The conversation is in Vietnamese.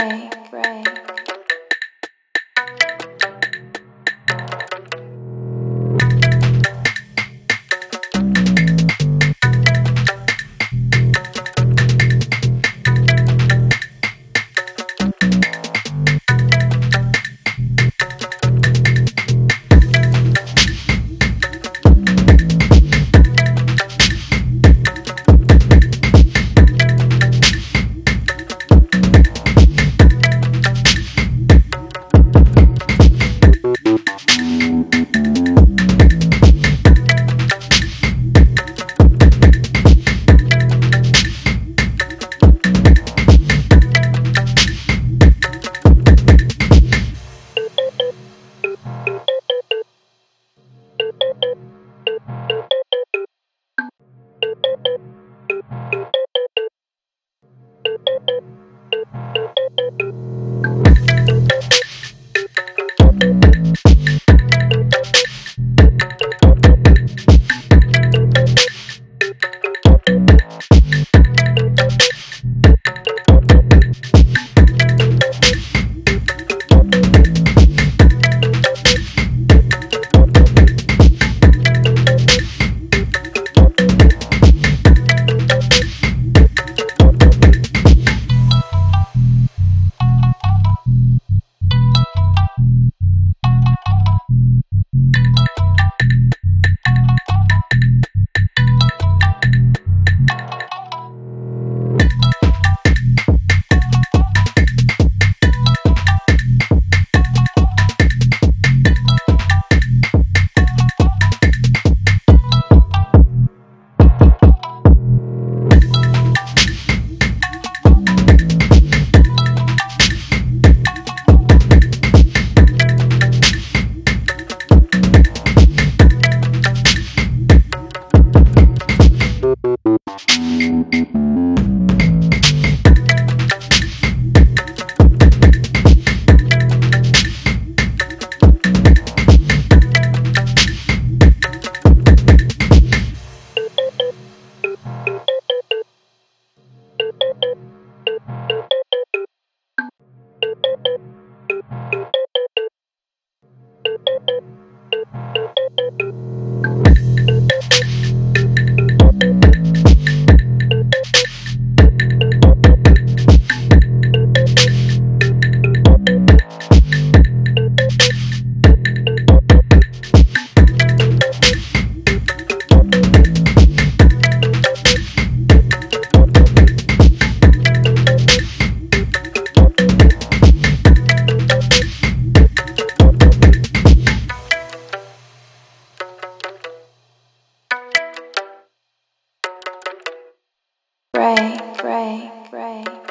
away. Thank you. pray.